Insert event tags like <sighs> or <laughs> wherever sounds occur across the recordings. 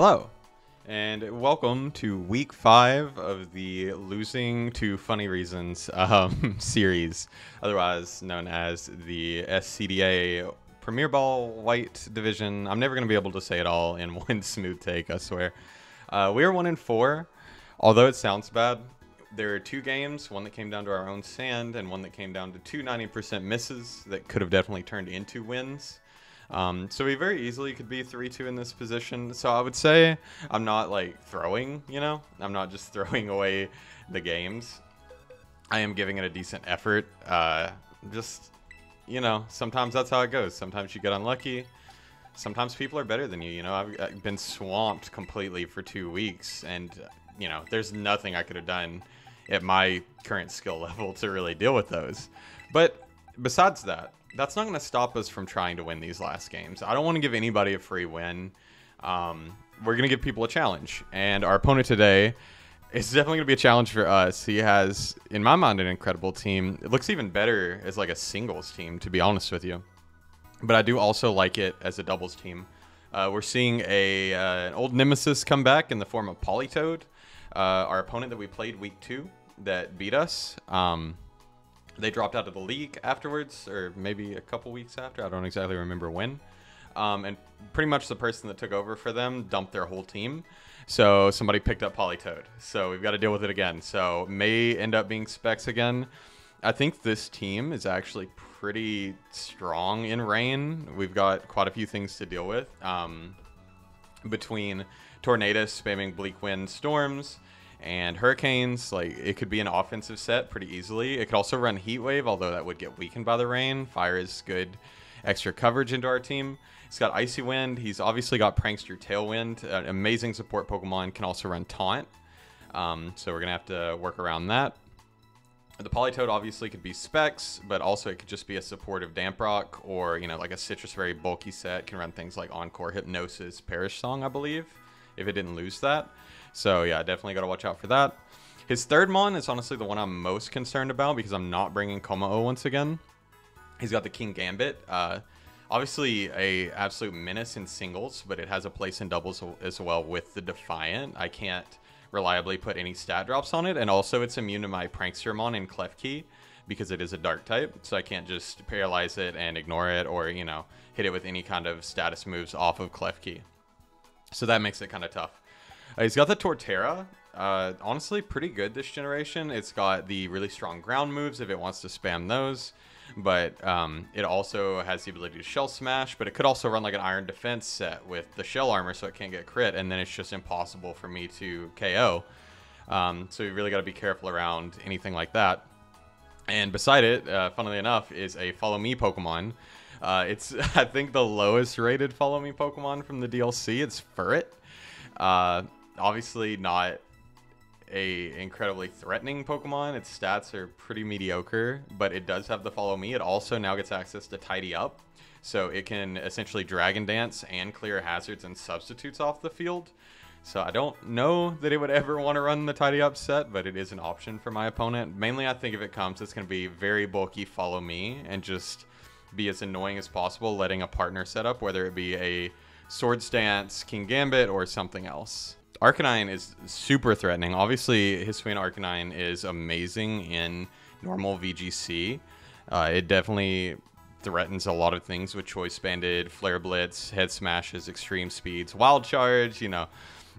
Hello, and welcome to week five of the Losing to Funny Reasons <laughs> um, series, otherwise known as the SCDA Premier Ball White Division. I'm never going to be able to say it all in <laughs> one smooth take, I swear. Uh, we are one in four. Although it sounds bad, there are two games, one that came down to our own sand and one that came down to two 90% misses that could have definitely turned into wins. Um, so we very easily could be 3-2 in this position. So I would say I'm not like throwing, you know? I'm not just <laughs> throwing away the games. I am giving it a decent effort. Uh, just, you know, sometimes that's how it goes. Sometimes you get unlucky. Sometimes people are better than you. You know, I've, I've been swamped completely for two weeks, and, you know, there's nothing I could have done at my current skill <laughs> level to really deal with those. But besides that, that's not going to stop us from trying to win these last games. I don't want to give anybody a free win. Um, we're going to give people a challenge. And our opponent today is definitely going to be a challenge for us. He has, in my mind, an incredible team. It looks even better as like a singles team, to be honest with you. But I do also like it as a doubles team. Uh, we're seeing a uh, an old nemesis come back in the form of Politoed, uh, our opponent that we played week two that beat us. Um, they dropped out of the league afterwards, or maybe a couple weeks after. I don't exactly remember when. Um, and pretty much the person that took over for them dumped their whole team. So somebody picked up Politoed. So we've got to deal with it again. So may end up being Specs again. I think this team is actually pretty strong in rain. We've got quite a few things to deal with. Um, between Tornadus spamming bleak wind storms, and hurricanes like it could be an offensive set pretty easily. It could also run heat wave although that would get weakened by the rain. Fire is good extra coverage into our team. He's got icy wind. He's obviously got prankster tailwind an amazing support pokemon can also run taunt. Um, so we're gonna have to work around that. The Politoed obviously could be specs, but also it could just be a supportive Damp Rock or, you know, like a Sitrus very bulky set can run things like Encore, Hypnosis, Parish Song, I believe, if it didn't lose that. So yeah, definitely got to watch out for that. His third mon is honestly the one I'm most concerned about because I'm not bringing Kommo-o once again. He's got the Kingambit. Uh, obviously a absolute menace in singles, but it has a place in doubles as well with the Defiant. I can't reliably put any stat drops on it, and also it's immune to my Prankstermon and Klefki because it is a dark type, so I can't just paralyze it and ignore it or, you know, hit it with any kind of status moves off of Klefki. So that makes it kind of tough. Uh, he's got the Torterra. Uh, honestly, pretty good this generation. It's got the really strong ground moves if it wants to spam those. But um, it also has the ability to shell smash, but it could also run like an iron defense set with the shell armor so it can't get crit, and then it's just impossible for me to KO. Um, so you really got to be careful around anything like that. And beside it, uh, funnily enough, is a Follow Me Pokemon. Uh, it's, <laughs> I think, the lowest rated Follow Me Pokemon from the DLC. It's Furret. Uh, obviously not a incredibly threatening Pokemon. Its stats are pretty mediocre, but it does have the Follow Me. It also now gets access to Tidy Up, so it can essentially Dragon Dance and clear hazards and substitutes off the field. So I don't know that it would ever want to run the Tidy Up set, but it is an option for my opponent. Mainly, I think if it comes, it's going to be very bulky Follow Me and just be as annoying as possible, letting a partner set up, whether it be a Swords Dance, Kingambit, or something else. Arcanine is super threatening. Obviously, Hisuian Arcanine is amazing in normal VGC. Uh, it definitely threatens a lot of things with Choice Banded, Flare Blitz, Head Smashes, Extreme Speeds, Wild Charge, you know,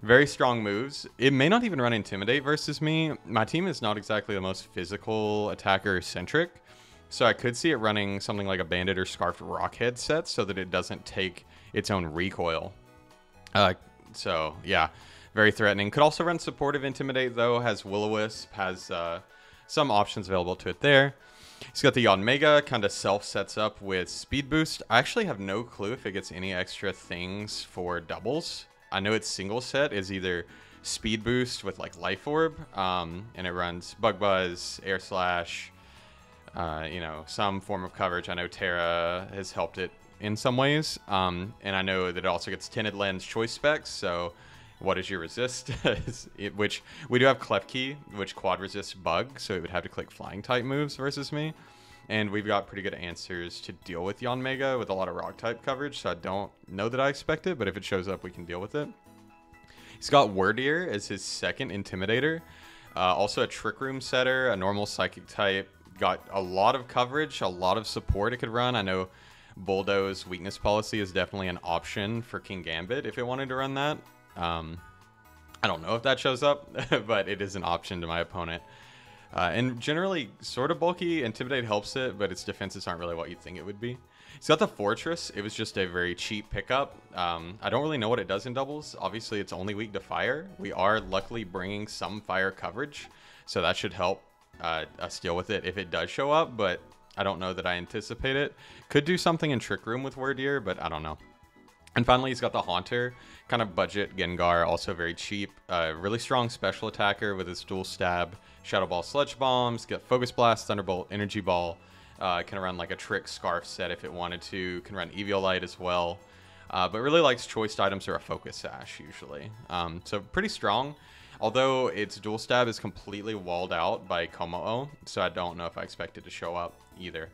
very strong moves. It may not even run Intimidate versus me. My team is not exactly the most physical attacker centric, so I could see it running something like a Banded or Scarfed Rockhead set so that it doesn't take its own recoil. Uh, so, yeah very threatening. Could also run supportive intimidate though. Has Will-O-Wisp. Has uh, some options available to it there. He's got the Yanmega, kind of self sets up with speed boost. I actually have no clue if it gets any extra things for doubles. I know its single set is either speed boost with like life orb, um, and it runs bug buzz, air slash, uh, you know, some form of coverage. I know Tera has helped it in some ways, um, and I know that it also gets tinted lens choice specs. So what is your resist? <laughs> which we do have Klefki, which quad resists bug, so it would have to click flying type moves versus me. And we've got pretty good answers to deal with Yanmega with a lot of rock type coverage, so I don't know that I expect it, but if it shows up, we can deal with it. He's got Wyrdeer as his second Intimidator. Uh, also a Trick Room setter, a normal Psychic type. Got a lot of coverage, a lot of support it could run. I know Bulldoze weakness policy is definitely an option for Kingambit if it wanted to run that. Um, I don't know if that shows up, <laughs> but it is an option to my opponent. Uh, and generally, sort of bulky. Intimidate helps it, but its defenses aren't really what you'd think it would be. He's got the Forretress. It was just a very cheap pickup. Um, I don't really know what it does in doubles. Obviously, it's only weak to fire. We are luckily bringing some fire coverage, so that should help uh, us deal with it if it does show up, but I don't know that I anticipate it. Could do something in Trick Room with Wyrdeer, but I don't know. And finally, he's got the Haunter, kind of budget Gengar, also very cheap. Uh, really strong special attacker with his dual stab, Shadow Ball, Sludge Bombs, get Focus Blast, Thunderbolt, Energy Ball. Uh, can run like a Trick Scarf set if it wanted to. Can run Eviolite as well. Uh, but really likes choice items or a Focus Sash usually. Um, so pretty strong. Although its dual stab is completely walled out by Kommo-o, so I don't know if I expect it to show up either.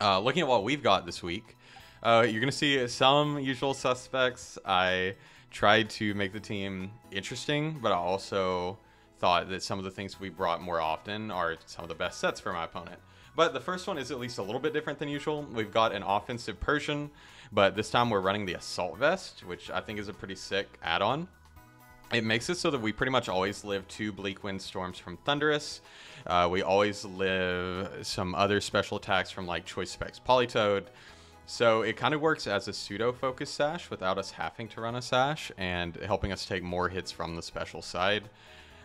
Uh, looking at what we've got this week, uh, you're going to see some usual suspects. I tried to make the team interesting, but I also thought that some of the things we brought more often are some of the best sets for my opponent. But the first one is at least a little bit different than usual. We've got an offensive Persian, but this time we're running the Assault Vest, which I think is a pretty sick add-on. It makes it so that we pretty much always live two Bleak Wind Storms from Thunderous. Uh, we always live some other special attacks from like Choice Specs Politoed. So it kind of works as a pseudo focus sash without us having to run a sash and helping us take more hits from the special side.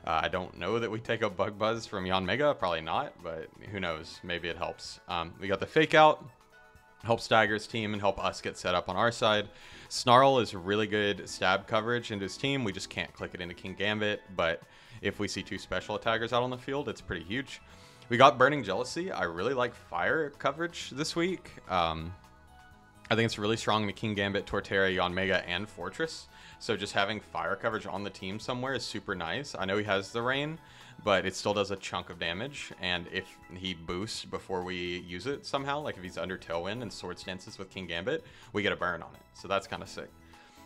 Uh, I don't know that we take a Bug Buzz from Yanmega, probably not, but who knows? Maybe it helps. Um, we got the Fake Out, help Stagger's team and help us get set up on our side. Snarl is really good stab coverage into his team. We just can't click it into Kingambit, but if we see two special attackers out on the field, it's pretty huge. We got Burning Jealousy. I really like fire coverage this week. Um, I think it's really strong in the Kingambit, Torterra, Yanmega, and Forretress. So just having fire coverage on the team somewhere is super nice. I know he has the rain, but it still does a chunk of damage. And if he boosts before we use it somehow, like if he's under Tailwind and Swords Dances with Kingambit, we get a burn on it. So that's kind of sick.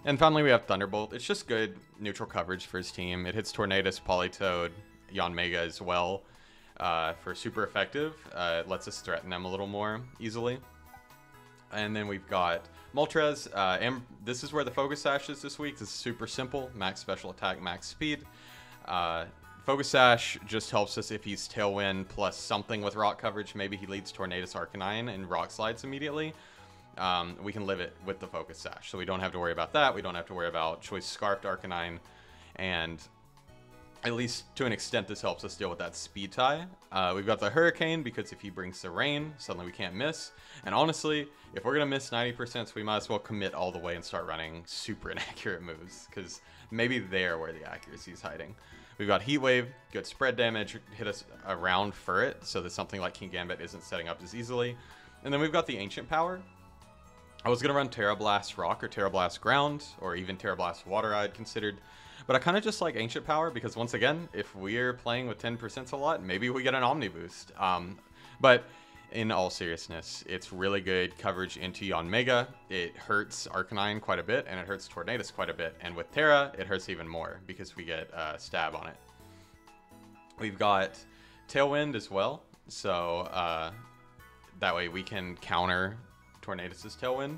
And finally, we have Thunderbolt. It's just good neutral coverage for his team. It hits Tornadus, Politoed, Yanmega as well uh, for super effective. Uh, it lets us threaten them a little more easily. And then we've got Moltres. Uh, this is where the Focus Sash is this week. This is super simple. Max special attack, max speed. Uh, Focus Sash just helps us if he's Tailwind plus something with Rock coverage. Maybe he leads Tornadus Arcanine and Rock Slides immediately. Um, we can live it with the Focus Sash. So we don't have to worry about that. We don't have to worry about Choice Scarfed Arcanine. And at least to an extent, this helps us deal with that speed tie. Uh, we've got the Hurricane because if he brings the rain, suddenly we can't miss. And honestly, if we're going to miss 90%, we might as well commit all the way and start running super <laughs> inaccurate moves because maybe there where the accuracy is hiding. We've got Heat Wave, good spread damage, hit us around for it so that something like Kingambit isn't setting up as easily. And then we've got the Ancient Power. I was going to run Tera Blast Rock or Tera Blast Ground or even Tera Blast Water I had considered. But I kind of just like Ancient Power because once again, if we're playing with 10% a lot, maybe we get an Omni Boost. Um, but in all seriousness, it's really good coverage into Yanmega. It hurts Arcanine quite a bit, and it hurts Tornadus quite a bit. And with Tera, it hurts even more because we get uh, Stab on it. We've got Tailwind as well, so uh, that way we can counter Tornadus' Tailwind.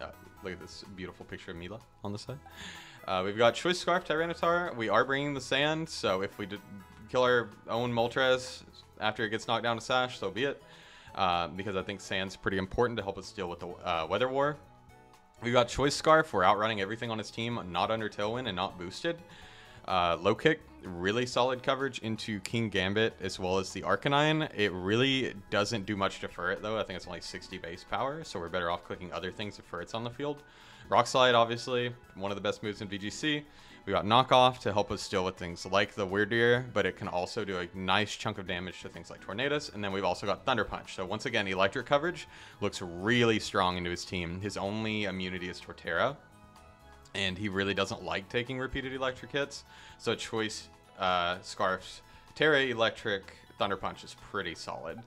Uh, look at this beautiful picture of Mila on the side. Uh, we've got Choice Scarf Tyranitar. We are bringing the sand, so if we kill our own Moltres after it gets knocked down to Sash, so be it. Uh, because I think sand's pretty important to help us deal with the uh, Weather War. We've got Choice Scarf. We're outrunning everything on his team, not under Tailwind and not boosted. Uh, low kick, really solid coverage into Kingambit as well as the Arcanine. It really doesn't do much to Furret though. I think it's only 60 base power, so we're better off clicking other things if Furret's on the field. Rock Slide, obviously, one of the best moves in VGC. We got Knockoff to help us deal with things like the Wyrdeer, but it can also do a nice chunk of damage to things like Tornadus. And then we've also got Thunder Punch. So once again, electric coverage looks really strong into his team. His only immunity is Torterra, and he really doesn't like taking repeated electric hits. So choice uh, Scarfs, Tera Electric, Thunder Punch is pretty solid.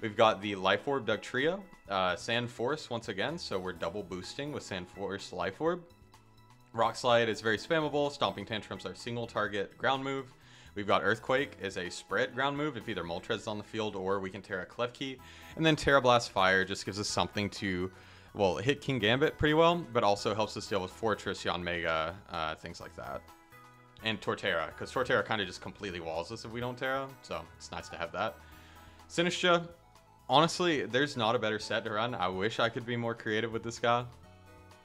We've got the Life Orb Dugtrio, uh, Sand Force once again, so we're double boosting with Sand Force Life Orb. Rock Slide is very spammable. Stomping Tantrums are single target ground move. We've got Earthquake is a spread ground move if either Moltres is on the field or we can Tera Klefki. And then Tera Blast Fire just gives us something to, well, hit Kingambit pretty well, but also helps us deal with Forretress, Yanmega, uh, things like that. And Torterra, because Torterra kind of just completely walls us if we don't Tera, so it's nice to have that. Sinistcha, honestly, there's not a better set to run. I wish I could be more creative with this guy.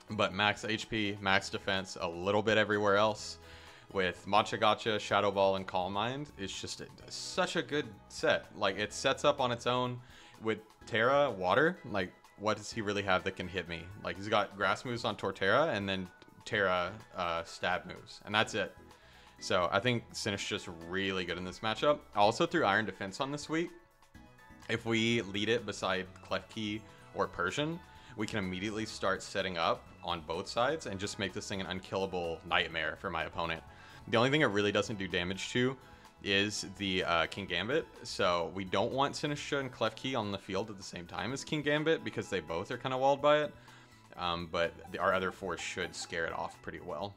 But max HP, max defense, a little bit everywhere else with Matcha Gotcha, Shadow Ball, and Calm Mind is just a, such a good set. Like, it sets up on its own with Tera, Water. Like, what does he really have that can hit me? Like, he's got Grass moves on Torterra and then Tera uh, Stab moves, and that's it. So I think Sinish just really good in this matchup. Also threw Iron Defense on this week. If we lead it beside Klefki or Persian, we can immediately start setting up on both sides and just make this thing an unkillable nightmare for my opponent. The only thing it really doesn't do damage to is the uh, Kingambit. So we don't want Sinistcha and Klefki on the field at the same time as Kingambit because they both are kind of walled by it. Um, but the, our other four should scare it off pretty well.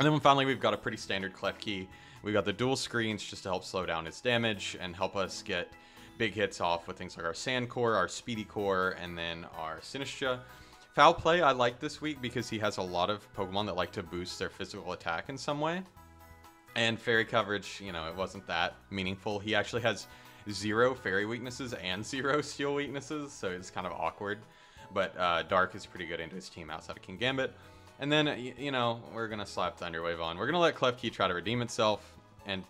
And then finally, we've got a pretty standard Klefki. We've got the dual screens just to help slow down its damage and help us get big hits off with things like our Sand Core, our Speedy Core, and then our Sinistcha. Foul Play I like this week because he has a lot of Pokemon that like to boost their physical attack in some way. And Fairy Coverage, you know, it wasn't that meaningful. He actually has zero Fairy weaknesses and <laughs> zero Steel weaknesses, so it's kind of awkward. But uh, Dark is pretty good into his team outside of Kingambit. And then, you know, we're going to slap Thunderwave on. We're going to let Klefki try to redeem itself. And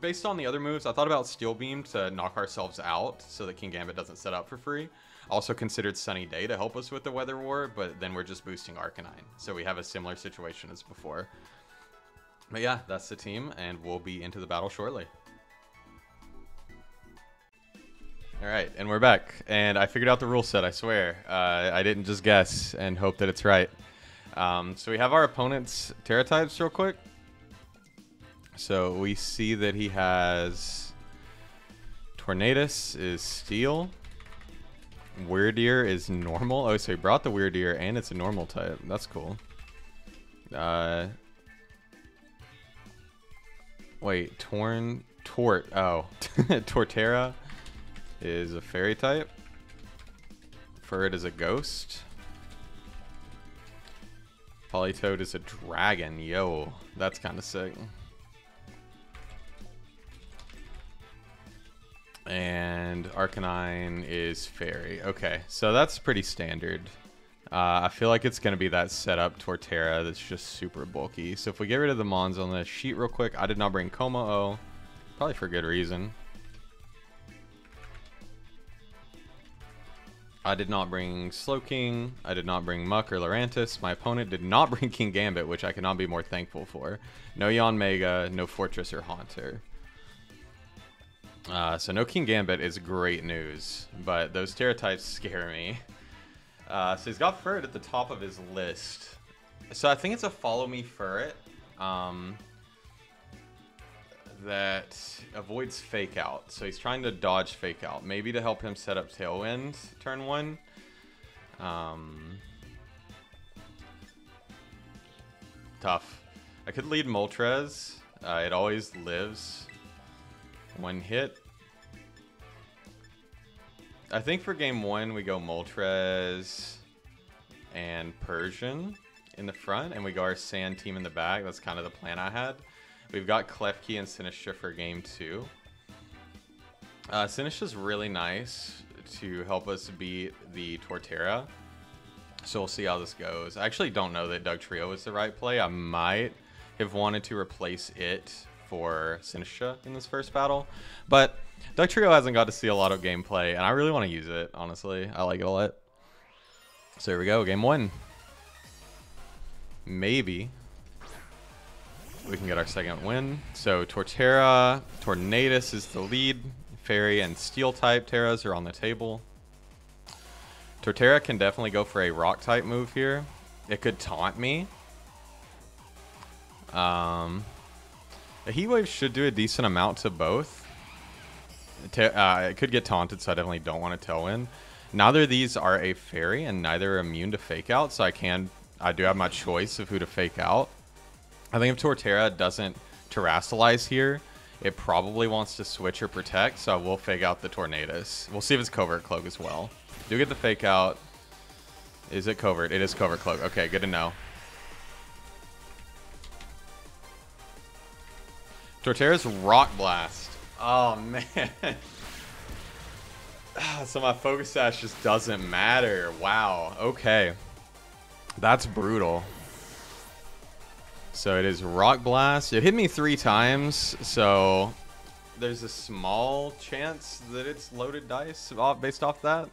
based on the other moves, I thought about Steel Beam to knock ourselves out so that Kingambit doesn't set up for free. Also considered Sunny Day to help us with the Weather War, but then we're just boosting Arcanine. So we have a similar situation as before. But yeah, that's the team, and we'll be into the battle shortly. Alright, and we're back. And I figured out the rule set, I swear. Uh, I didn't just guess and hope that it's right. Um, so we have our opponent's Tera types real quick. So we see that he has Tornadus is Steel. Wyrdeer is normal. Oh, so he brought the Wyrdeer and it's a normal type. That's cool. Uh, wait, Torn, Tort. Oh, <laughs> Torterra is a fairy type. Furret is a ghost. Politoed is a dragon. Yo, that's kind of sick. And Arcanine is Fairy. Okay, so that's pretty standard. Uh, I feel like it's going to be that setup Torterra that's just super bulky. So if we get rid of the Mons on the sheet real quick, I did not bring Kommo-o, probably for good reason. I did not bring Slowking, I did not bring Muk or Lurantis. My opponent did not <laughs> bring Kingambit, which I cannot be more thankful for. No Yanmega, no Forretress or Haunter. Uh, so no Kingambit is great news, but those Tera types scare me. Uh, so he's got Furret at the top of his list. So I think it's a Follow Me Furret um, that avoids Fake Out. So he's trying to dodge Fake Out, maybe to help him set up Tailwind turn one. Um, tough. I could lead Moltres. Uh, it always lives one hit. I think for game one, we go Moltres and Persian in the front, and we go our Sand team in the back. That's kind of the plan I had. We've got Klefki and Sinistcha for game two. Uh, is really nice to help us beat the Torterra. So we'll see how this goes. I actually don't know that Dugtrio is the right play. I might have wanted to replace it for Sinistcha in this first battle. But Dugtrio hasn't got to see a lot of gameplay, and I really want to use it, honestly. I like it a lot. So here we go, game one. Maybe we can get our second win. So Torterra, Tornadus is the lead. Fairy and Steel type Teras are on the table. Torterra can definitely go for a rock type move here. It could taunt me. Um, a Heat Wave should do a decent amount to both. Uh, it could get taunted, so I definitely don't want to Tailwind. Neither of these are a fairy, and neither are immune to Fake Out, so I can I do have my choice of who to fake out. I think if Torterra doesn't Terrasilize here, it probably wants to switch or protect, so I will fake out the Tornadus. We'll see if it's Covert Cloak as well. Do get the fake out. Is it Covert? It is Covert Cloak. Okay, good to know. Torterra's Rock Blast. Oh, man. <laughs> so my Focus Sash just doesn't matter. Wow. Okay. That's brutal. So it is Rock Blast. It hit me three times, so there's a small chance that it's loaded dice based off that.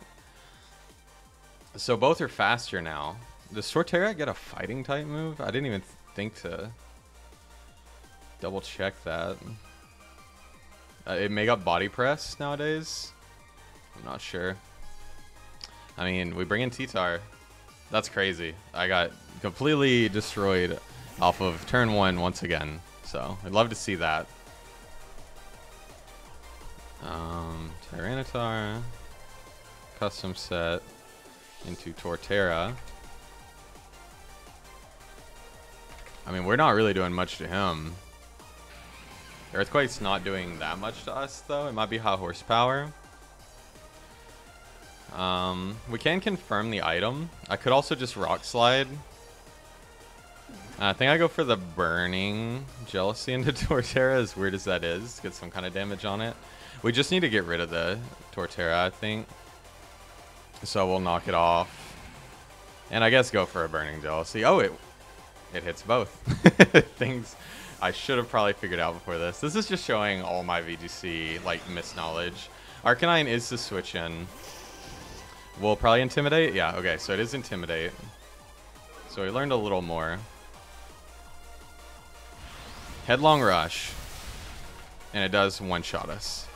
So both are faster now. Does Torterra get a fighting type move? I didn't even think to double check that. Uh, it may up body press nowadays? I'm not sure. I mean, we bring in T-Tar. That's crazy. I got completely destroyed off of turn one once again. So I'd love to see that. Um, Tyranitar, custom set into Torterra. I mean, we're not really doing much to him. Earthquake's not doing that much to us, though. It might be high horsepower. Um, we can confirm the item. I could also just Rock Slide I think I go for the Burning Jealousy into <laughs> Torterra, as weird as that is. Get some kind of damage on it. We just need to get rid of the Torterra, I think. So we'll knock it off. And I guess go for a Burning Jealousy. Oh, it it hits both. <laughs> Things I should have probably figured out before this. This is just showing all my VGC, like, misknowledge. Arcanine is the switch in. We'll probably Intimidate? Yeah, okay, so it is Intimidate. So we learned a little more. Headlong Rush. And it does one-shot us.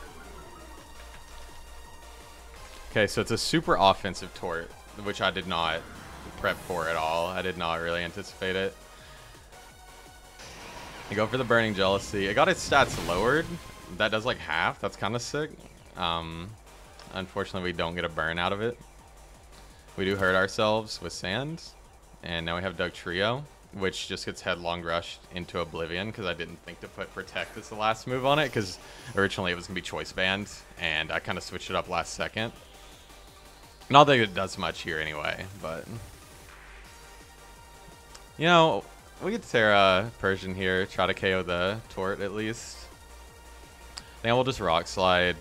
Okay, so it's a super offensive tort, which I did not prep for at all. I did not really anticipate it. I go for the Burning Jealousy. I got its stats lowered. That does like half. That's kind of sick. Um, unfortunately, we don't get a burn out of it. We do hurt ourselves with sand. And now we have Dugtrio, which just gets headlong rushed into oblivion because I didn't think to put protect as the last move on it because originally it was gonna be choice band and I kind of switched it up last second. Not that it does much here anyway, but you know we get Tera uh, Persian here, try to KO the Tort at least. Then we'll just Rock Slide,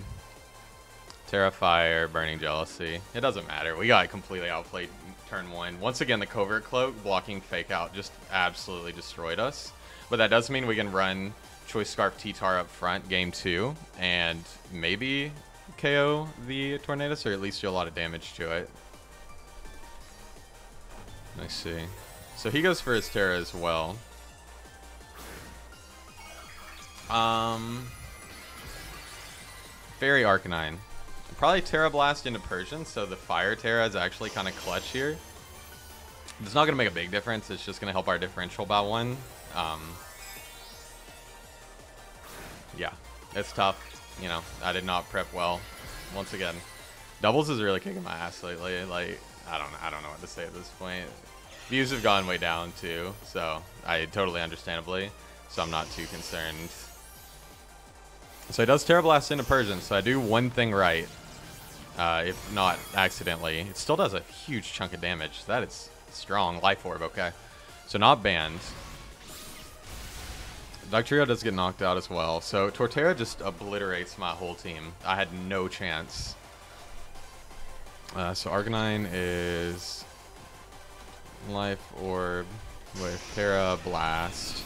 Tera Fire, Burning Jealousy. It doesn't matter. We got completely outplayed turn one. Once again, the Covert Cloak blocking Fake Out just absolutely destroyed us. But that does mean we can run Choice Scarf T-Tar up front game two and maybe KO the Tornadus or at least do a lot of damage to it. I see. So he goes for his Tera as well. Um, Fairy Arcanine. Probably Tera Blast into Persian, so the Fire Terra is actually kind of clutch here. It's not going to make a big difference. It's just going to help our differential by one. Um, yeah, it's tough. You know, I did not prep well. Once again, doubles is really kicking my ass lately. Like, I don't, I don't know what to say at this point. Views have gone way down too, so I totally understandably. So I'm not too concerned. So he does Tera Blast into Persian, so I do one thing right uh, if not accidentally. It still does a huge chunk of damage. That is strong. Life Orb, okay. So not banned. Dugtrio does get knocked out as well. So Torterra just obliterates my whole team. I had no chance. Uh, so Arcanine is Life Orb with Tera Blast.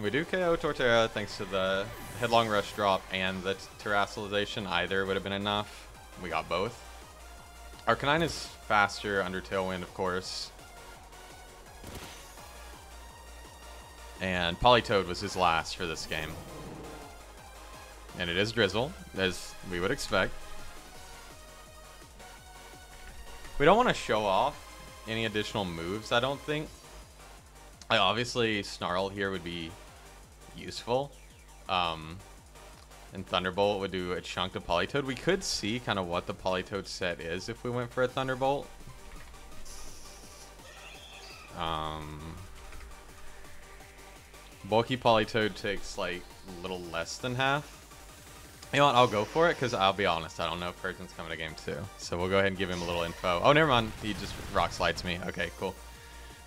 We do KO Torterra thanks to the Headlong Rush drop and the Terastallization. Either would have been enough. We got both. Arcanine is faster under Tailwind, of course. And Politoed was his last for this game. And it is Drizzle, as we would expect. We don't want to show off any additional moves, I don't think. I obviously Snarl here would be useful. Um, And Thunderbolt would do a chunk to Politoed. We could see kind of what the Politoed set is if we went for a Thunderbolt. Um, bulky Politoed takes like a little less than half. You know what? I'll go for it because I'll be honest. I don't know if Persian's coming to game two. So we'll go ahead and give him a little info. Oh, never mind. He just rock slides me. Okay, cool.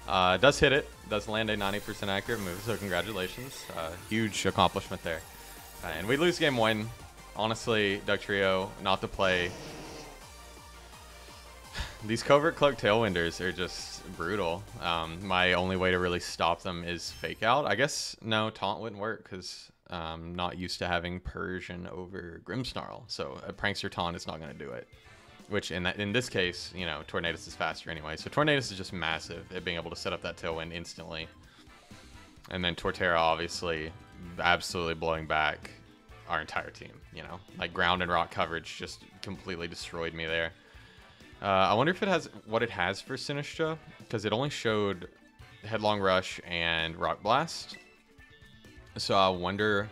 Uh, does hit it. Does land a 90% accurate move. So congratulations. Uh, huge accomplishment there. Uh, and we lose game one. Honestly, Duck Dugtrio, not to play. <sighs> These covert cloak tailwinders are just brutal. Um, my only way to really stop them is fake out. I guess no taunt wouldn't work because um, not used to having Persian over Grimmsnarl, so a Prankster Taunt is not going to do it. Which in that in this case, you know, Tornadus is faster anyway. So Tornadus is just massive at being able to set up that Tailwind instantly. And then Torterra obviously absolutely blowing back our entire team, you know. Like ground and rock coverage just completely destroyed me there. Uh, I wonder if it has what it has for Sinistcha, because it only showed Headlong Rush and Rock Blast. So I wonder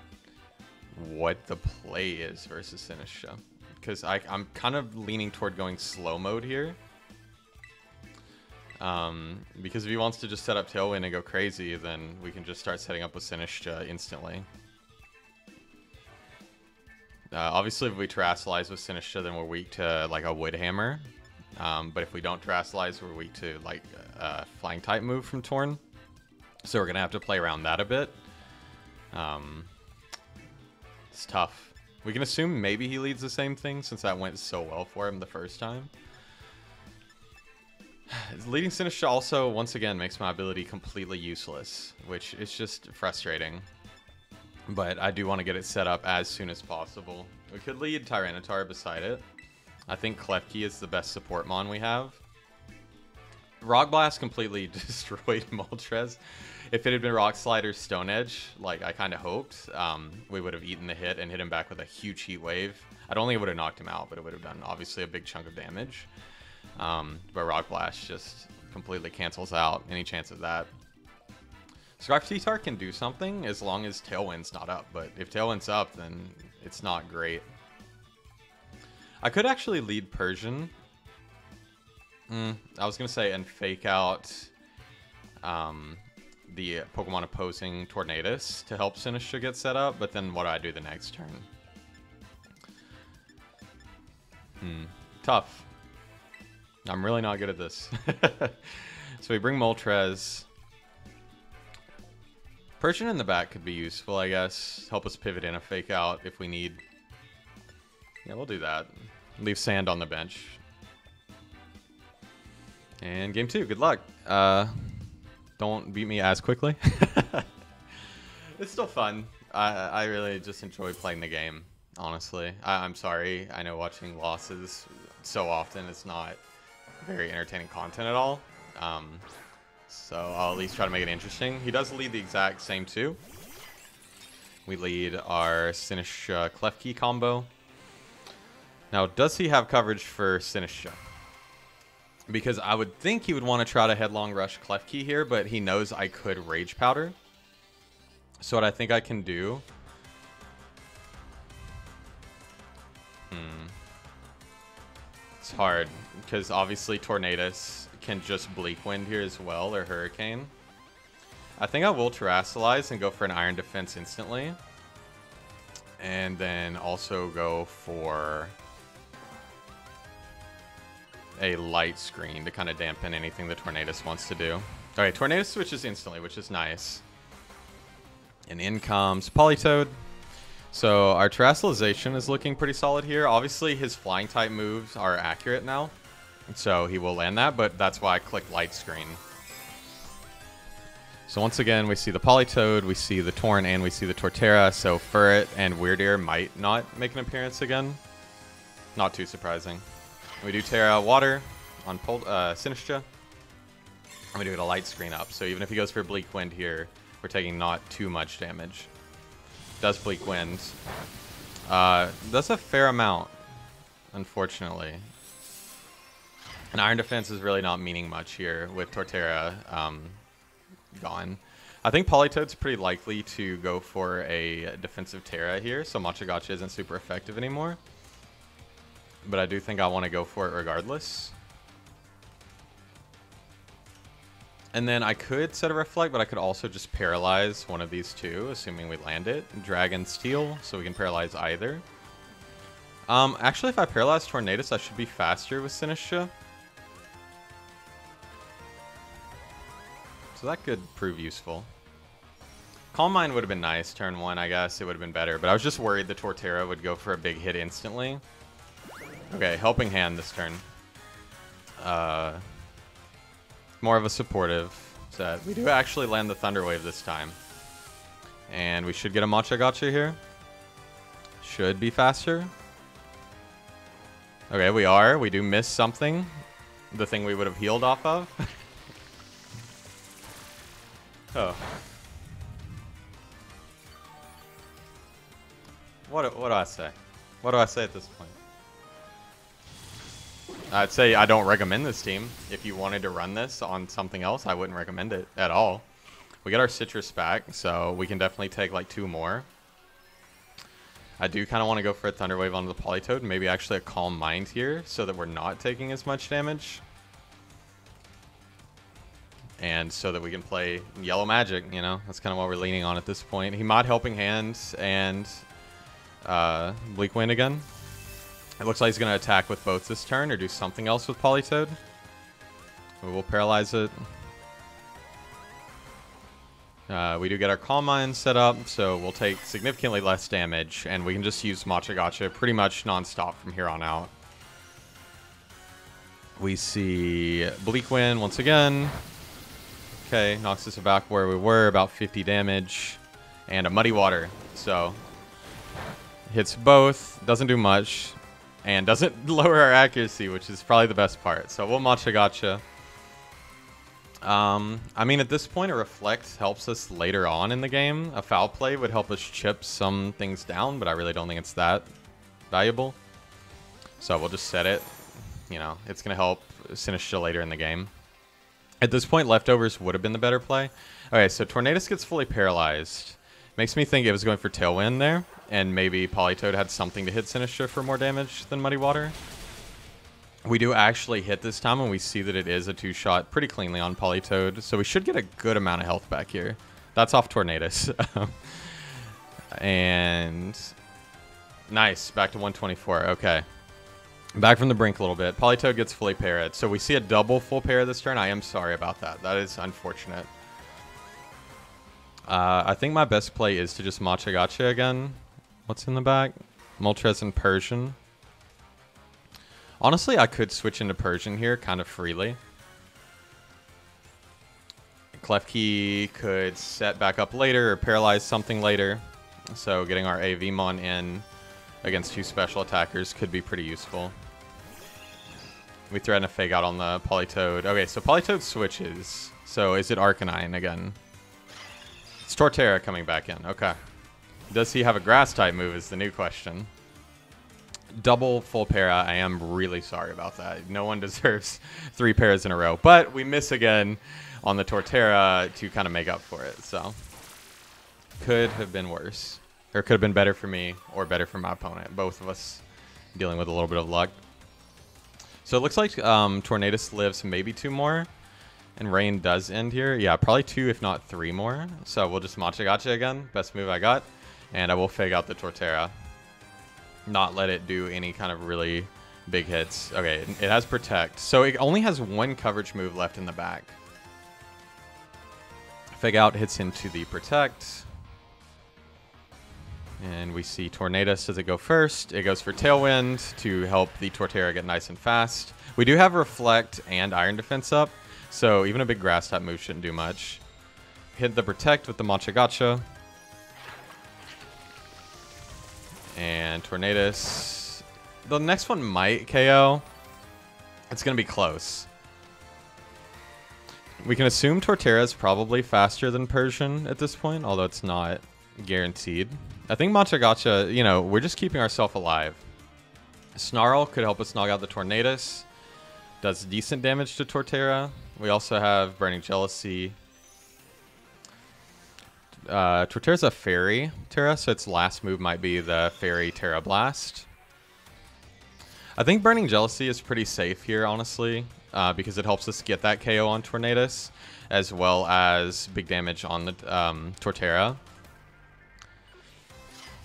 what the play is versus Sinistcha. Because I'm kind of leaning toward going slow mode here. Um, because if he wants to just set up Tailwind and go crazy, then we can just start setting up with Sinistcha instantly. Uh, obviously, if we Terrasilize with Sinistcha, then we're weak to like a Wood Hammer. Um, but if we don't Terrasilize, we're weak to like a Flying type move from Torn. So we're going to have to play around that a bit. Um, it's tough. We can assume maybe he leads the same thing since that went so well for him the first time. <sighs> Leading Sinistcha also, once again, makes my ability completely useless, which is just frustrating. But I do want to get it set up as soon as possible. We could lead Tyranitar beside it. I think Klefki is the best support mon we have. Rock Blast completely <laughs> destroyed <laughs> Moltres if it had been Rock Slider Stone Edge, like I kind of hoped, um, we would have eaten the hit and hit him back with a huge Heat Wave. I don't think it would have knocked him out, but it would have done obviously a big chunk of damage. Um, but Rock Blast just completely cancels out any chance of that. Scarf can do something as long as Tailwind's not up, but if Tailwind's up, then it's not great. I could actually lead Persian. Mm, I was going to say and fake out um, the Pokemon opposing Tornadus to help Sinistcha get set up, but then what do I do the next turn? Hmm. Tough. I'm really not good at this. <laughs> so we bring Moltres. Persian in the back could be useful, I guess. Help us pivot in a fake out if we need. Yeah, we'll do that. Leave Sand on the bench. And game two, good luck. Uh, don't beat me as quickly. <laughs> it's still fun. I, I really just enjoy playing the game, honestly. I, am sorry. I know watching losses so often is not very entertaining content at all. Um, so I'll at least try to make it interesting. He does lead the exact same two. We lead our Sinistcha Klefki combo. Now, does he have coverage for Sinistcha? Because I would think he would want to try to headlong rush Klefki here, but he knows I could Rage Powder. So what I think I can do... Hmm. It's hard, because obviously Tornadus can just Bleak Wind here as well, or Hurricane. I think I will Terrasilize and go for an Iron Defense instantly. And then also go for a light screen to kind of dampen anything the Tornadus wants to do. Alright, Tornadus switches instantly, which is nice. And in comes Politoed. So our Terrasalization is looking pretty solid here. Obviously, his flying type moves are accurate now. So he will land that, but that's why I clicked light screen. So once again, we see the Politoed, we see the Torn, and we see the Torterra. So Furret and Wyrdeer might not make an appearance again. Not too surprising. We do Tera Water on Pol uh, Sinistcha. And we do it a light screen up. So even if he goes for Bleak Wind here, we're taking not too much damage. Does Bleak Wind. Uh, does a fair amount, unfortunately. And Iron Defense is really not meaning much here with Torterra um, gone. I think Politoed's pretty likely to go for a defensive Tera here, so Matcha Gotcha isn't super effective anymore. But I do think I want to go for it regardless. And then I could set a Reflect, but I could also just paralyze one of these two, assuming we land it. Dragon Steel, so we can paralyze either. Um, actually, if I paralyze Tornadus, I should be faster with Sinistcha. So that could prove useful. Calm Mind would have been nice, turn one, I guess. It would have been better. But I was just worried the Torterra would go for a big hit instantly. Okay, Helping Hand this turn. Uh, more of a supportive set. We do actually land the Thunder Wave this time. And we should get a Matcha Gotcha here. Should be faster. Okay, we are. We do miss something. The thing we would have healed off of. <laughs> oh. What, what do I say? What do I say at this point? I'd say I don't recommend this team. If you wanted to run this on something else, I wouldn't recommend it at all. We got our Sitrus back, so we can definitely take like two more. I do kind of want to go for a Thunder Wave onto the Politoed, maybe actually a Calm Mind here, so that we're not taking as much damage. And so that we can play Yellow Magic, you know? That's kind of what we're leaning on at this point. He mod Helping Hands and uh, Bleak Wind again. It looks like he's going to attack with both this turn or do something else with Politoed. We will paralyze it. Uh, we do get our Calm Mind set up, so we'll take significantly less damage, and we can just use Matcha Gotcha pretty much non-stop from here on out. We see Bleak Wind once again. Okay, knocks us back where we were, about 50 damage. And a Muddy Water, so hits both, doesn't do much, and doesn't <laughs> lower our accuracy, which is probably the best part. So we'll Matcha Gotcha. Um, I mean, at this point, a Reflect helps us later on in the game. A Foul Play would help us chip some things down, but I really don't think it's that valuable. So we'll just set it. You know, it's going to help Sinistcha later in the game. At this point, Leftovers would have been the better play. Okay, so Tornadus gets fully paralyzed. Makes me think it was going for Tailwind there, and maybe Politoed had something to hit Sinistcha for more damage than Muddy Water. We do actually hit this time, and we see that it is a two-shot pretty cleanly on Politoed, so we should get a good amount of health back here. That's off Tornadus. <laughs> and... Nice, back to 124, okay. Back from the brink a little bit. Politoed gets fully parried, so we see a double full pair this turn. I am sorry about that. That is unfortunate. Uh, I think my best play is to just Matcha Gotcha again. What's in the back? Moltres and Persian. Honestly, I could switch into Persian here kind of freely. Klefki could set back up later or paralyze something later. So getting our AVmon in against two special attackers could be pretty useful. We threaten a Fake Out on the Politoed. Okay, so Politoed switches. So is it Arcanine again? It's Torterra coming back in. Okay. Does he have a grass type move is the new question double full para. I am really sorry about that. No one <laughs> deserves three pairs in a row. But we miss again on the Torterra to kind of make up for it. So could have been worse. Or could have been better for me or better for my opponent. Both of us dealing with a little bit of luck. So it looks like um, Tornadus lives maybe two more. And Rain does end here. Yeah, probably two, if not three more. So we'll just Matcha Gotcha again. Best move I got. And I will fake out the Torterra not let it do any kind of really big hits. Okay, it has Protect. So it only has one coverage move left in the back. Fake Out hits into the Protect. And we see Tornadus does it go first. It goes for Tailwind to help the Torterra get nice and fast. We do have Reflect and Iron Defense up, so even a big Grass type move shouldn't do much. Hit the Protect with the Matcha Gotcha. And Tornadus. The next one might KO. It's going to be close. We can assume Torterra is probably faster than Persian at this point, although it's not guaranteed. I think Matcha Gotcha, you know, we're just keeping ourselves alive. Snarl could help us knock out the Tornadus. Does decent damage to Torterra. We also have Burning Jealousy. Uh, Torterra's a fairy Tera, so its last move might be the fairy Tera Blast. I think Burning Jealousy is pretty safe here, honestly, uh, because it helps us get that KO on Tornadus, as well as big damage on the um, Torterra.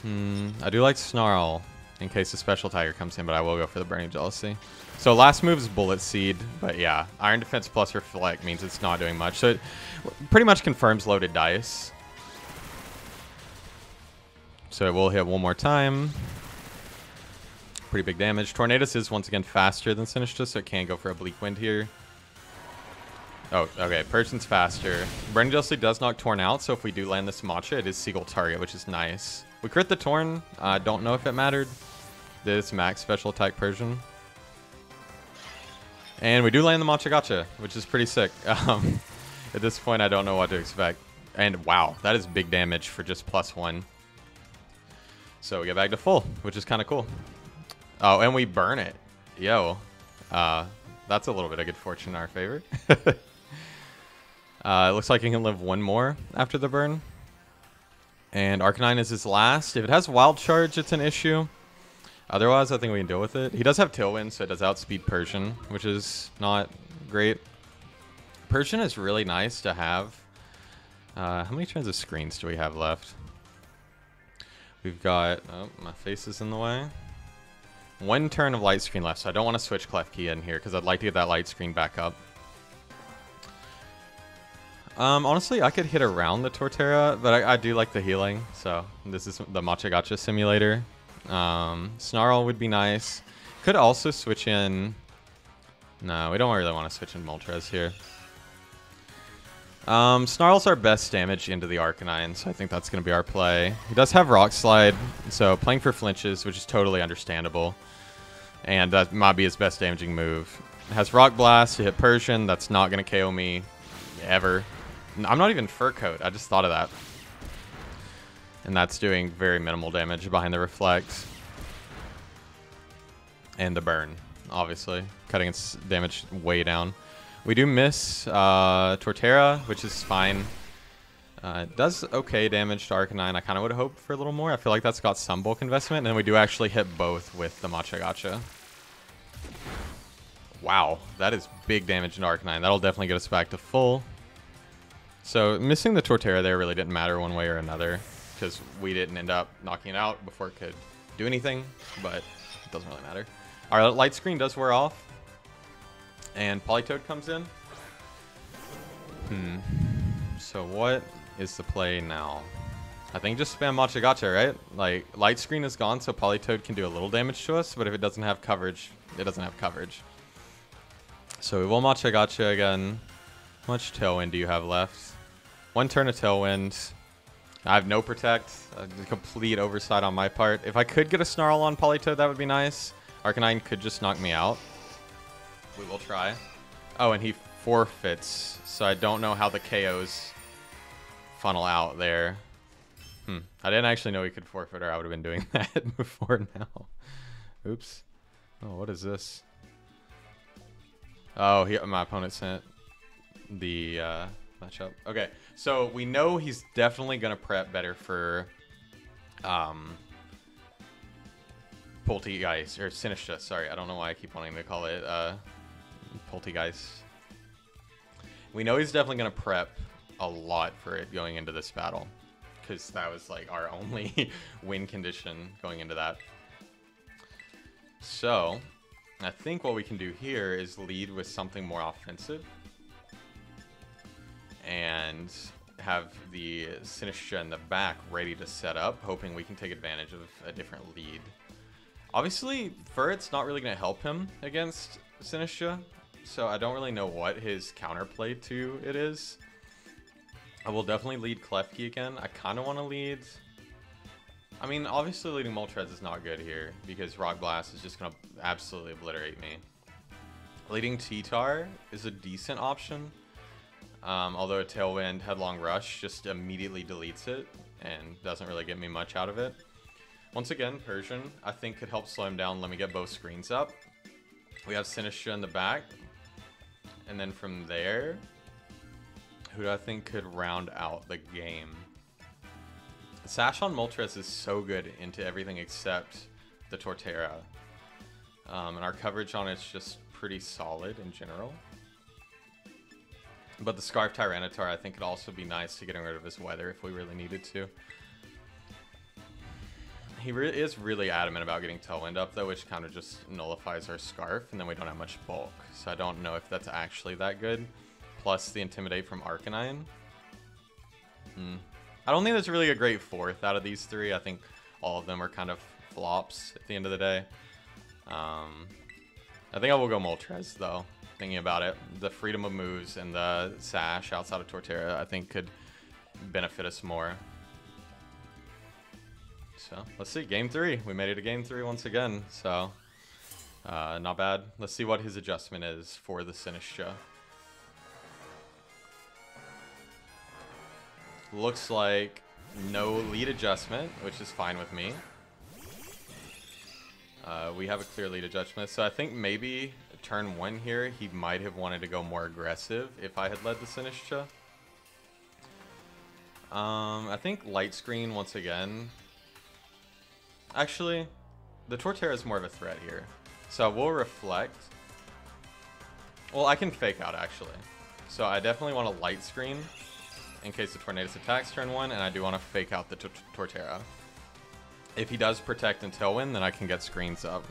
Hmm, I do like Snarl in case the Special Tiger comes in, but I will go for the Burning Jealousy. So last move is Bullet Seed, but yeah, Iron Defense plus Reflect means it's not doing much. So it pretty much confirms loaded dice. So we'll hit one more time. Pretty big damage. Tornadus is once again faster than Sinistcha, so it can go for a Bleak Wind here. Oh, okay. Persian's faster. Burning Jealousy does knock Torn out, so if we do land this Matcha, it is single target, which is nice. We crit the Torn. I uh, don't know if it mattered. This max special attack Persian. And we do land the Matcha Gotcha, which is pretty sick. <laughs> Um, at this point, I don't know what to expect. And wow, that is big damage for just plus one. So we get back to full, which is kind of cool. Oh, and we burn it. Yo. Uh, that's a little bit of good fortune in our favor. <laughs> uh, it looks like he can live one more after the burn. And Arcanine is his last. If it has Wild Charge, it's an issue. Otherwise, I think we can deal with it. He does have Tailwind, so it does outspeed Persian, which is not great. Persian is really nice to have. Uh, how many turns of screens do we have left? We've got... Oh, my face is in the way. One turn of light screen left, so I don't want to switch Klefki in here, because I'd like to get that light screen back up. Um, honestly, I could hit around the Torterra, but I, I do like the healing, so this is the Matcha simulator. Um, Snarl would be nice. Could also switch in... No, we don't really want to switch in Moltres here. Um, Snarl's our best damage into the Arcanine, so I think that's going to be our play. He does have Rock Slide, so playing for flinches, which is totally understandable. And that might be his best damaging move. It has Rock Blast to hit Persian. That's not going to KO me ever. I'm not even Fur Coat. I just thought of that. And that's doing very minimal damage behind the Reflect. And the Burn, obviously. Cutting its damage way down. We do miss uh, Torterra, which is fine. Uh, it does okay damage to Arcanine. I kind of would have hoped for a little more. I feel like that's got some bulk investment. And we do actually hit both with the Matcha Wow, that is big damage in Arcanine. That'll definitely get us back to full. So missing the Torterra there really didn't matter one way or another because we didn't end up knocking it out before it could do anything, but it doesn't really matter. Our light screen does wear off, and Politoed comes in. Hmm. So what is the play now? I think just spam Matcha right? Like, light screen is gone, so Politoed can do a little damage to us, but if it doesn't have coverage, it doesn't have coverage. So we will Matcha again. How much Tailwind do you have left? One turn of Tailwind. I have no Protect. A complete oversight on my part. If I could get a Snarl on Politoed, that would be nice. Arcanine could just knock me out. We will try. Oh, and he forfeits, so I don't know how the KOs funnel out there. Hmm. I didn't actually know he could forfeit, or I would have been doing <laughs> that before now. Oops. Oh, what is this? Oh, he, my opponent sent the uh, matchup. Okay, so we know he's definitely going to prep better for um, Polteageist, or Sinistcha, sorry. I don't know why I keep wanting to call it uh, Polteageist. We know he's definitely going to prep a lot for it going into this battle. Because that was like our <laughs> only win condition going into that. So, I think what we can do here is lead with something more offensive. And have the Sinistcha in the back ready to set up, hoping we can take advantage of a different lead. Obviously, Furret's not really going to help him against Sinistcha, so I don't really know what his counterplay to it is. I will definitely lead Klefki again. I kind of want to lead... I mean, obviously leading Moltres is not good here, because Rock Blast is just going to absolutely obliterate me. Leading T-Tar is a decent option, um, although a Tailwind Headlong Rush just immediately deletes it, and doesn't really get me much out of it. Once again, Persian, I think could help slow him down. Let me get both screens up. We have Sinistcha in the back. And then from there, who do I think could round out the game? Sash on Moltres is so good into everything except the Torterra. Um, and our coverage on it's just pretty solid in general. But the Scarf Tyranitar I think could also be nice to getting rid of his weather if we really needed to. He re is really adamant about getting Tailwind up though, which kind of just nullifies our Scarf, and then we don't have much bulk. So I don't know if that's actually that good. Plus the Intimidate from Arcanine. Hmm. I don't think that's really a great fourth out of these three. I think all of them are kind of flops at the end of the day. Um, I think I will go Moltres, though, thinking about it. The freedom of moves and the Sash outside of Torterra, I think, could benefit us more. So, let's see. Game three. We made it to game three once again, so uh, not bad. Let's see what his adjustment is for the Sinistcha. Looks like no lead adjustment, which is fine with me. Uh, we have a clear lead adjustment, so I think maybe turn one here, he might have wanted to go more aggressive if I had led the Sinistcha. Um, I think light screen once again. Actually, the Torterra is more of a threat here. So we'll reflect. Well, I can fake out actually. So I definitely want a light screen in case the Tornadus attacks turn one, and I do want to fake out the Torterra. If he does protect and Tailwind, then I can get screens up.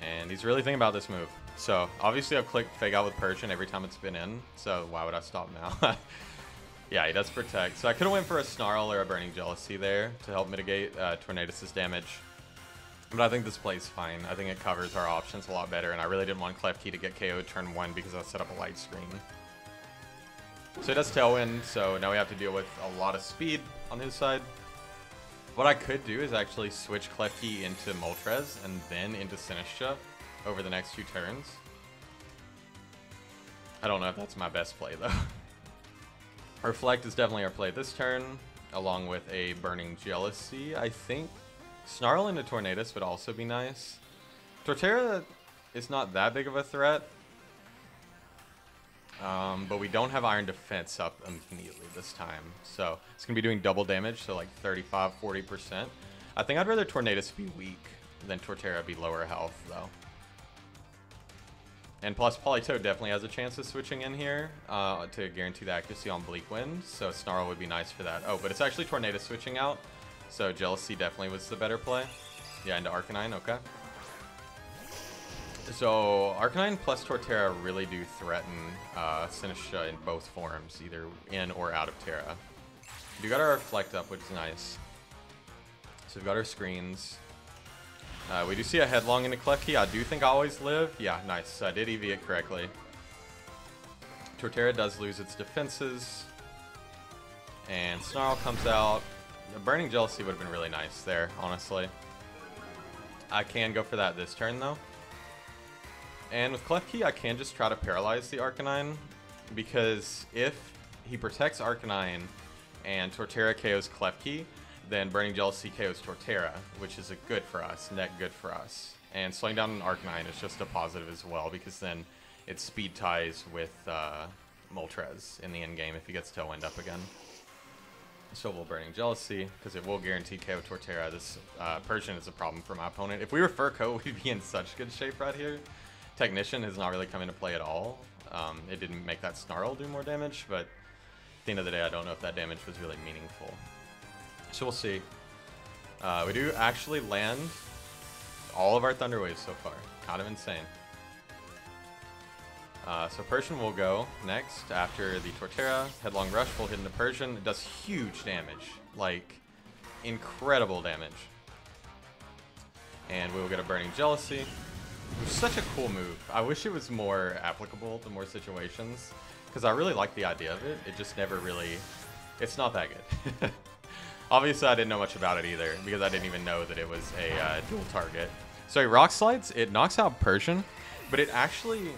And he's really thinking about this move. So, obviously I've clicked Fake Out with Persian every time it's been in, so why would I stop now? <laughs> yeah, he does protect. So I could have went for a Snarl or a Burning Jealousy there to help mitigate uh, Tornadus' damage. But I think this play's fine. I think it covers our options a lot better, and I really didn't want Klefki to get KO'd turn 1 because I set up a light screen. So he does Tailwind, so now we have to deal with a lot of speed on his side. What I could do is actually switch Klefki into Moltres and then into Sinistcha over the next few turns. I don't know if that's my best play, though. <laughs> Reflect is definitely our play this turn, along with a Burning Jealousy, I think. Snarl into Tornadus would also be nice. Torterra is not that big of a threat. Um, but we don't have Iron Defense up immediately this time. So it's going to be doing double damage, so like 35, 40%. I think I'd rather Tornadus be weak than Torterra be lower health, though. And plus, Politoed definitely has a chance of switching in here uh, to guarantee the accuracy on Bleak Wind, so Snarl would be nice for that. Oh, but it's actually Tornadus switching out, so Jealousy definitely was the better play. Yeah, into Arcanine, okay. So, Arcanine plus Torterra really do threaten uh, Sinistcha in both forms, either in or out of Tera. We got our Reflect up, which is nice. So we've got our screens. Uh, we do see a Headlong into Klefki. I do think I always live. Yeah, nice. I did EV it correctly. Torterra does lose its defenses. And Snarl comes out. The Burning Jealousy would have been really nice there, honestly. I can go for that this turn, though. And with Klefki, I can just try to paralyze the Arcanine, because if he protects Arcanine and Torterra KOs Klefki, then Burning Jealousy KOs Torterra, which is a good for us, net good for us. And slowing down an Arcanine is just a positive as well, because then it speed ties with uh, Moltres in the end game if he gets Tailwind up again. So will Burning Jealousy, because it will guarantee KO Torterra. This uh, Persian is a problem for my opponent. If we were Fur Coat, <laughs> we'd be in such good shape right here. Technician has not really come into play at all. Um, it didn't make that Snarl do more damage, but at the end of the day, I don't know if that damage was really meaningful. So we'll see. Uh, we do actually land all of our Thunder Waves so far. Kind of insane. Uh, so Persian will go next after the Torterra. Headlong Rush will hit into Persian. It does huge damage. Like, incredible damage. And we will get a Burning Jealousy. Such a cool move. I wish it was more applicable to more situations, because I really like the idea of it. It just never really... It's not that good. <laughs> Obviously, I didn't know much about it either, because I didn't even know that it was a uh, dual target. So Rock Slides, it knocks out Persian, but it actually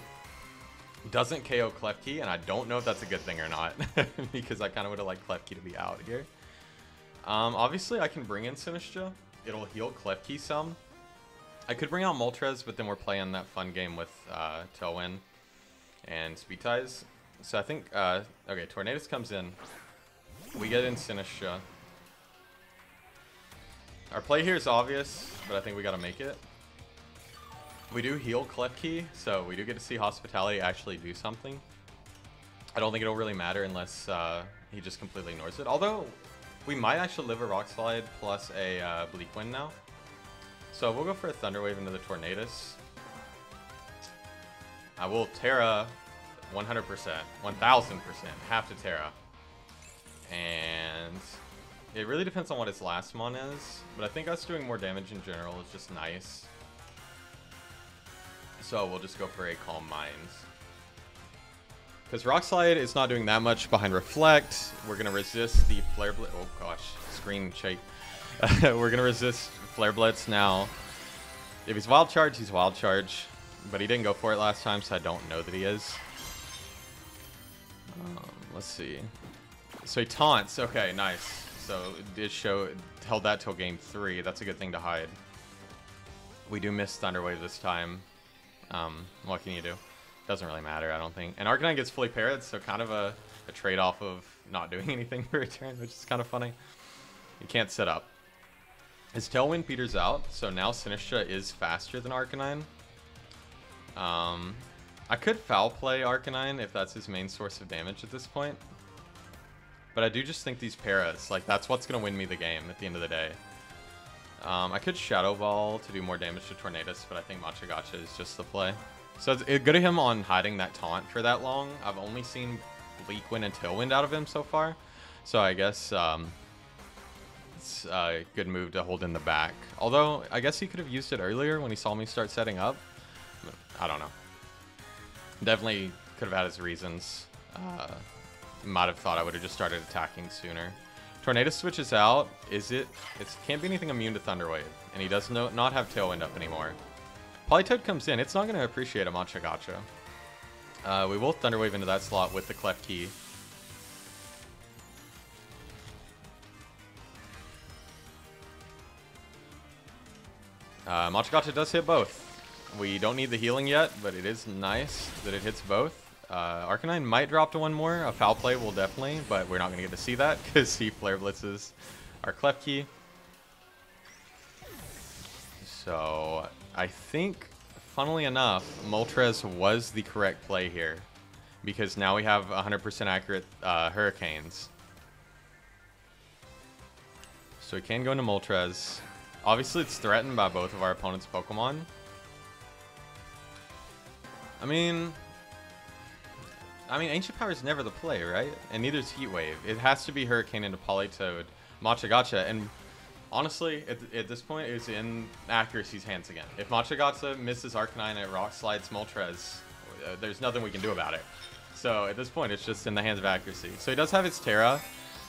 doesn't KO Klefki, and I don't know if that's a good thing or not, <laughs> because I kind of would have liked Klefki to be out here. Um, obviously, I can bring in Sinistcha. It'll heal Klefki some, I could bring out Moltres, but then we're playing that fun game with uh, Tailwind and Speed Ties. So I think, uh, okay, Tornadus comes in. We get in Sinistcha. Our play here is obvious, but I think we gotta make it. We do heal Klefki, so we do get to see Hospitality actually do something. I don't think it'll really matter unless uh, he just completely ignores it. Although, we might actually live a Rock Slide plus a uh, Bleak Wind now. So we'll go for a Thunder Wave into the Tornadus. I will Tera 100%, 1000%, have to Tera. And it really depends on what his last mon is, but I think us doing more damage in general is just nice. So we'll just go for a Calm Minds. Because Rock Slide is not doing that much behind Reflect. We're going to resist the Flare Blitz. Oh gosh, screen shake. <laughs> We're going to resist Flare Blitz now. If he's Wild Charge, he's Wild Charge. But he didn't go for it last time, so I don't know that he is. Um, let's see. So he taunts. Okay, nice. So it did show, held that till game three. That's a good thing to hide. We do miss Thunderwave this time. Um, what can you do? Doesn't really matter, I don't think. And Arcanine gets fully parried, so kind of a, a trade-off of not doing <laughs> anything for a turn, which is kind of funny. You can't set up. His Tailwind peters out, so now Sinistcha is faster than Arcanine. Um, I could foul play Arcanine if that's his main source of damage at this point. But I do just think these paras, like that's what's going to win me the game at the end of the day. Um, I could Shadow Ball to do more damage to Tornadus, but I think Matcha Gotcha is just the play. So it's, it's good of him on hiding that taunt for that long. I've only seen Bleak Wind and Tailwind out of him so far. So I guess um, it's a good move to hold in the back. Although, I guess he could have used it earlier when he saw me start setting up. I don't know. Definitely could have had his reasons. Uh, might have thought I would have just started attacking sooner. Tornado switches out. Is it? It can't be anything immune to Thunder Wave. And he does no, not have Tailwind up anymore. Politoed comes in. It's not going to appreciate a Matcha Gotcha. Uh, we will Thunder Wave into that slot with the Klefki. Uh, Matcha Gotcha does hit both. We don't need the healing yet, but it is nice that it hits both. Uh, Arcanine might drop to one more. A foul play will definitely, but we're not going to get to see that <laughs> because he flare blitzes our Klefki. So I think, funnily enough, Moltres was the correct play here because now we have 100% accurate uh, Hurricanes. So we can go into Moltres. Obviously, it's threatened by both of our opponent's Pokemon. I mean, I mean, Ancient Power is never the play, right? And neither is Heat Wave. It has to be Hurricane into Politoed, Matcha Gotcha, and honestly, at, at this point, it's in Accuracy's hands again. If Matcha Gotcha misses Arcanine at Rock Slides Moltres, uh, there's nothing we can do about it. So at this point, it's just in the hands of Accuracy. So he does have his Tera.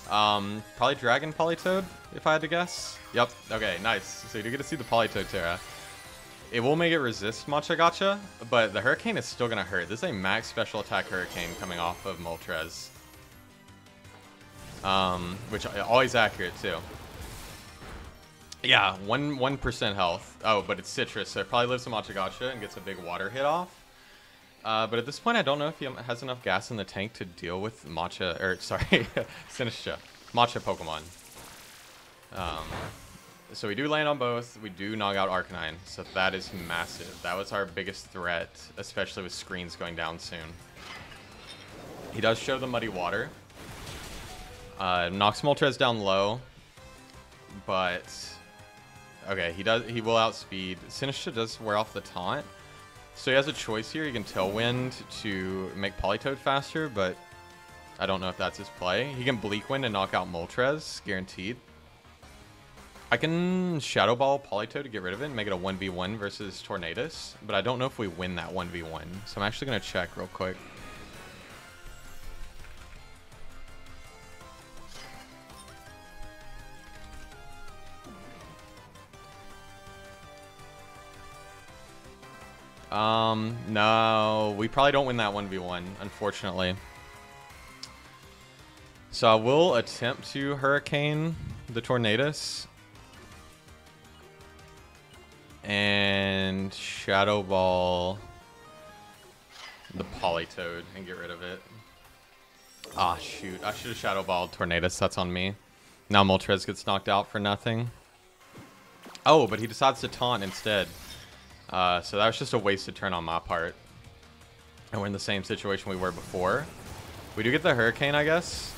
Um, probably Dragon Politoed, if I had to guess. Yep. Okay, nice. So you do get to see the Politoed Tera. It will make it resist Matcha Gotcha, but the Hurricane is still going to hurt. This is a max special attack Hurricane coming off of Moltres. Um, which always accurate too. Yeah, one one percent health. Oh, but it's Sitrus, so it probably lives in Matcha Gotcha and gets a big water hit off. Uh, but at this point, I don't know if he has enough gas in the tank to deal with Matcha, or <laughs> sorry, Sinistcha, Matcha Pokemon. Um, so we do land on both. We do knock out Arcanine. So that is massive. That was our biggest threat, especially with screens going down soon. He does show the Muddy Water. Uh, knocks Moltres down low. But... Okay, he does. He will outspeed. Sinistcha does wear off the taunt. So he has a choice here. He can Tailwind to make Politoed faster, but I don't know if that's his play. He can Bleak Wind and knock out Moltres, guaranteed. I can Shadow Ball Politoed to get rid of it and make it a 1v1 versus Tornadus, but I don't know if we win that 1v1. So I'm actually going to check real quick. Um, no, we probably don't win that 1v1, unfortunately. So I will attempt to Hurricane the Tornadus and Shadow Ball the Politoed and get rid of it. Ah, shoot. I should have Shadow Balled Tornadus. That's on me. Now Moltres gets knocked out for nothing. Oh, but he decides to taunt instead. Uh, so that was just a wasted turn on my part. And we're in the same situation we were before. We do get the Hurricane, I guess.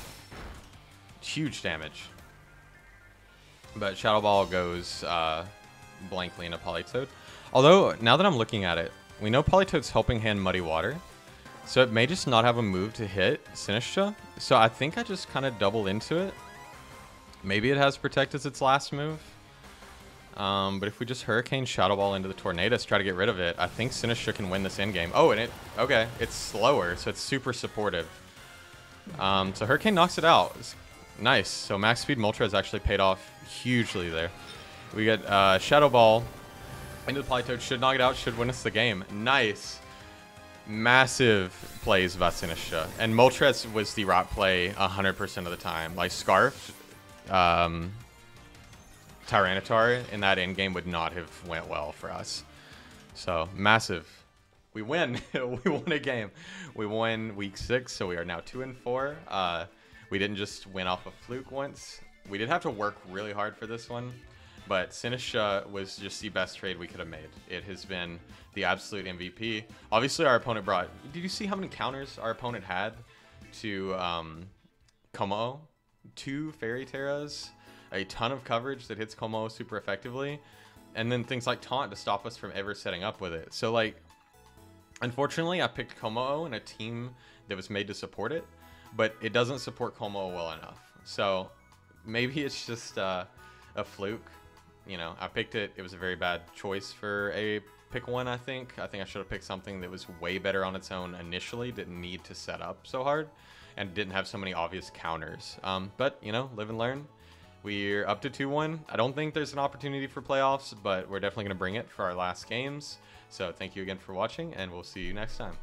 Huge damage. But Shadow Ball goes uh, blankly into Politoed. Although, now that I'm looking at it, we know Politoed's Helping Hand Muddy Water. So it may just not have a move to hit Sinistcha. So I think I just kind of double into it. Maybe it has Protect as its last move. Um, but if we just Hurricane Shadow Ball into the Tornadus, try to get rid of it, I think Sinistcha can win this endgame. Oh, and it, okay, it's slower, so it's super supportive. Um, so Hurricane knocks it out. It's nice. So max speed Moltres actually paid off hugely there. We get uh, Shadow Ball into the Politoed, should knock it out, should win us the game. Nice. Massive plays by Sinistcha. And Moltres was the rock play 100% of the time. Like Scarf, um, Tyranitar in that end game would not have went well for us. So massive. We win. <laughs> we won a game. We won week six, so we are now two and four. Uh, we didn't just win off a fluke once. We did have to work really hard for this one, but Sinistcha was just the best trade we could have made. It has been the absolute MVP. Obviously, our opponent brought. Did you see how many counters our opponent had to um, Como? Two Fairy Teras a ton of coverage that hits Como super effectively, and then things like Taunt to stop us from ever setting up with it. So like, unfortunately, I picked Como in a team that was made to support it, but it doesn't support Como well enough. So maybe it's just uh, a fluke. You know, I picked it. It was a very bad choice for a pick one, I think. I think I should have picked something that was way better on its own initially, didn't need to set up so hard, and didn't have so many obvious counters. Um, but, you know, live and learn. We're up to 2-1. I don't think there's an opportunity for playoffs, but we're definitely going to bring it for our last games. So thank you again for watching, and we'll see you next time.